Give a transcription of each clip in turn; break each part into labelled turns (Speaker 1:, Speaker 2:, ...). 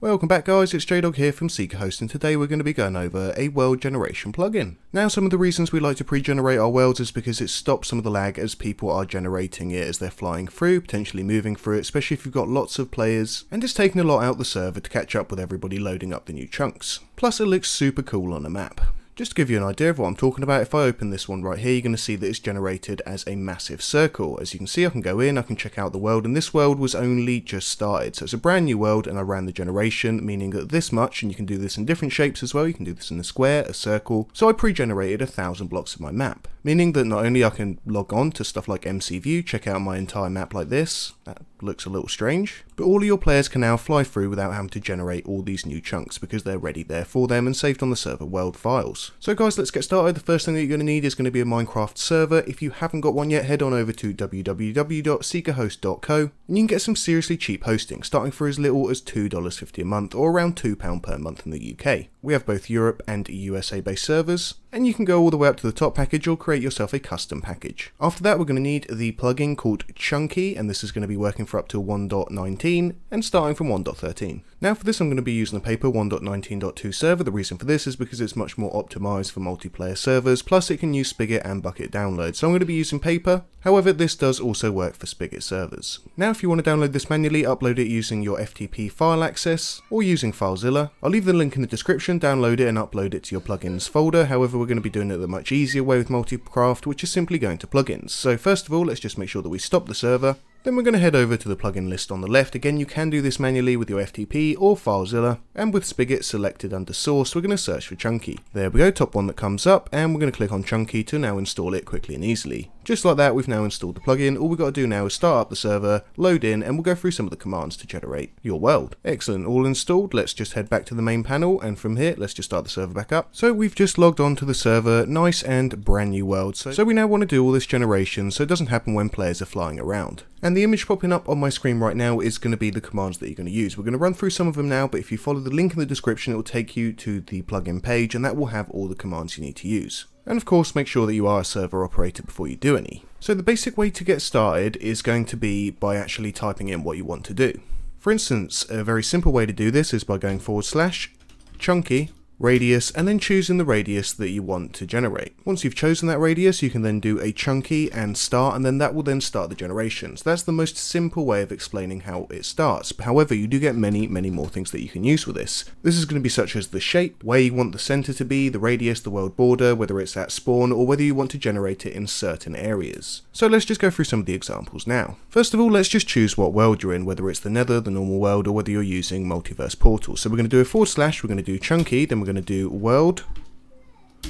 Speaker 1: Welcome back guys, it's JDog here from SeekaHost and today we're going to be going over a world generation plugin. Now some of the reasons we like to pre-generate our worlds is because it stops some of the lag as people are generating it as they're flying through, potentially moving through it, especially if you've got lots of players, and it's taking a lot out the server to catch up with everybody loading up the new chunks. Plus it looks super cool on a map. Just to give you an idea of what I'm talking about, if I open this one right here, you're going to see that it's generated as a massive circle. As you can see, I can go in, I can check out the world, and this world was only just started. So it's a brand new world, and I ran the generation, meaning that this much, and you can do this in different shapes as well. You can do this in a square, a circle. So I pre-generated a thousand blocks of my map, meaning that not only I can log on to stuff like MC View, check out my entire map like this, that looks a little strange, but all of your players can now fly through without having to generate all these new chunks because they're ready there for them and saved on the server world files. So guys, let's get started. The first thing that you're going to need is going to be a Minecraft server. If you haven't got one yet, head on over to www.seekahost.co and you can get some seriously cheap hosting, starting for as little as $2.50 a month or around £2 per month in the UK. We have both Europe and USA based servers, and you can go all the way up to the top package or create yourself a custom package. After that, we're going to need the plugin called Chunky, and this is going to be working for up to 1.19 and starting from 1.13. Now for this I'm going to be using the paper 1.19.2 server. The reason for this is because it's much more optimized for multiplayer servers, plus it can use Spigot and Bukkit download. So I'm going to be using paper, however this does also work for Spigot servers. Now if you want to download this manually, upload it using your FTP file access or using FileZilla. I'll leave the link in the description, download it and upload it to your plugins folder. However we're going to be doing it the much easier way with Multicraft, which is simply going to plugins. So first of all let's just make sure that we stop the server, then we're going to head over to the plugin list on the left. Again, you can do this manually with your FTP or FileZilla, and with Spigot selected under source, we're going to search for Chunky. There we go, top one that comes up, and we're going to click on Chunky to now install it quickly and easily. Just like that, we've now installed the plugin. All we've got to do now is start up the server, load in, and we'll go through some of the commands to generate your world. Excellent, all installed. Let's just head back to the main panel, and from here, let's just start the server back up. So we've just logged on to the server, nice and brand new world. So, so we now want to do all this generation so it doesn't happen when players are flying around. And the image popping up on my screen right now is going to be the commands that you're going to use. We're going to run through some of them now, but if you follow the link in the description, it will take you to the plugin page, and that will have all the commands you need to use. And of course, make sure that you are a server operator before you do any. So the basic way to get started is going to be by actually typing in what you want to do. For instance, a very simple way to do this is by going forward slash chunky radius, and then choosing the radius that you want to generate. Once you've chosen that radius, you can then do a chunky and start, and then that will then start the generation. So that's the most simple way of explaining how it starts. However, you do get many, many more things that you can use with this. This is going to be such as the shape, where you want the center to be, the radius, the world border, whether it's at spawn, or whether you want to generate it in certain areas. So let's just go through some of the examples now. First of all, let's just choose what world you're in, whether it's the nether, the normal world, or whether you're using multiverse portal. So we're going to do a forward slash, we're going to do chunky, then we're going to do world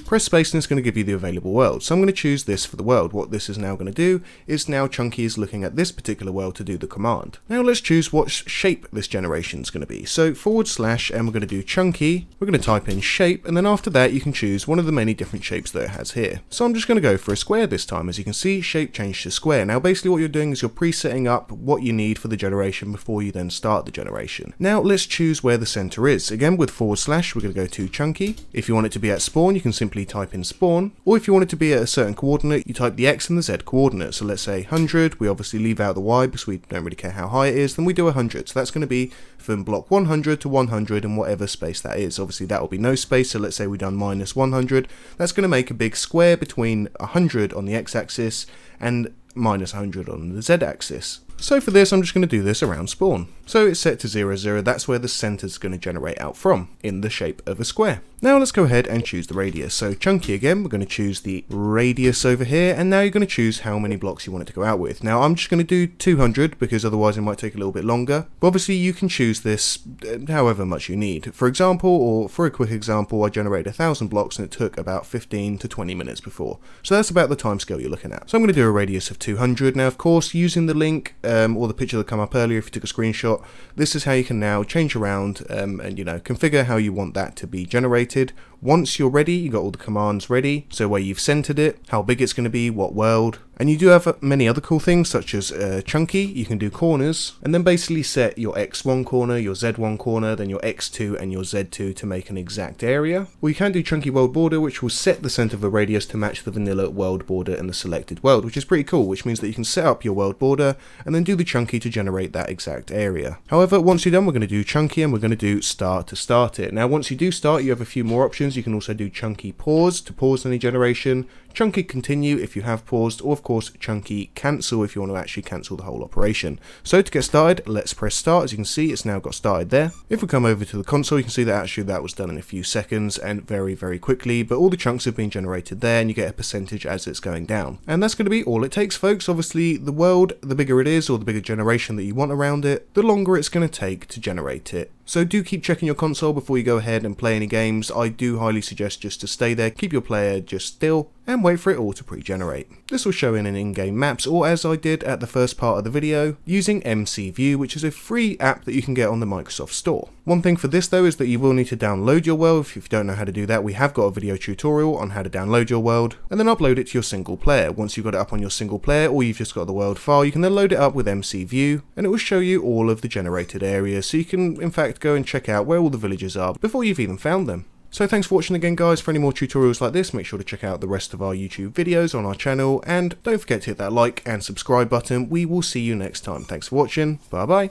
Speaker 1: Press space and it's going to give you the available world. So I'm going to choose this for the world. What this is now going to do is now Chunky is looking at this particular world to do the command. Now let's choose what shape this generation is going to be. So forward slash and we're going to do Chunky. We're going to type in shape and then after that you can choose one of the many different shapes that it has here. So I'm just going to go for a square this time. As you can see, shape changed to square. Now basically what you're doing is you're presetting up what you need for the generation before you then start the generation. Now let's choose where the center is. Again with forward slash we're going to go to Chunky. If you want it to be at spawn you can simply simply type in spawn, or if you want it to be at a certain coordinate, you type the x and the z coordinate. So let's say 100, we obviously leave out the y because we don't really care how high it is, then we do 100. So that's going to be from block 100 to 100 and whatever space that is. Obviously that will be no space, so let's say we've done minus 100. That's going to make a big square between 100 on the x-axis and minus 100 on the z-axis. So for this, I'm just going to do this around spawn. So it's set to 0, 0, that's where the center is going to generate out from, in the shape of a square. Now let's go ahead and choose the radius. So chunky again, we're going to choose the radius over here, and now you're going to choose how many blocks you want it to go out with. Now I'm just going to do 200, because otherwise it might take a little bit longer. But obviously you can choose this uh, however much you need. For example, or for a quick example, I generated 1000 blocks and it took about 15 to 20 minutes before. So that's about the time scale you're looking at. So I'm going to do a radius of 200. Now of course, using the link, um, or the picture that come up earlier if you took a screenshot, this is how you can now change around um, and you know configure how you want that to be generated Once you're ready, you got all the commands ready, so where you've centered it, how big it's going to be, what world, and you do have many other cool things such as uh, chunky, you can do corners, and then basically set your x1 corner, your z1 corner, then your x2 and your z2 to make an exact area. Or you can do chunky world border which will set the center of the radius to match the vanilla world border in the selected world, which is pretty cool, which means that you can set up your world border and then do the chunky to generate that exact area. However, once you're done, we're going to do chunky and we're going to do start to start it. Now, once you do start, you have a few more options. You can also do chunky pause to pause any generation, chunky continue if you have paused, or of course chunky cancel if you want to actually cancel the whole operation. So to get started, let's press start. As you can see, it's now got started there. If we come over to the console, you can see that actually that was done in a few seconds and very, very quickly, but all the chunks have been generated there and you get a percentage as it's going down. And that's going to be all it takes, folks. Obviously, the world, the bigger it is, or the bigger generation that you want around it, the longer it's going to take to generate it. So do keep checking your console before you go ahead and play any games. I highly suggest just to stay there, keep your player just still, and wait for it all to pre-generate. This will show in an in-game maps, or as I did at the first part of the video, using MC View, which is a free app that you can get on the Microsoft Store. One thing for this though is that you will need to download your world. If you don't know how to do that, we have got a video tutorial on how to download your world, and then upload it to your single player. Once you've got it up on your single player, or you've just got the world file, you can then load it up with MC View, and it will show you all of the generated areas, so you can in fact go and check out where all the villages are before you've even found them. So thanks for watching again guys, for any more tutorials like this make sure to check out the rest of our YouTube videos on our channel and don't forget to hit that like and subscribe button, we will see you next time. Thanks for watching, bye bye.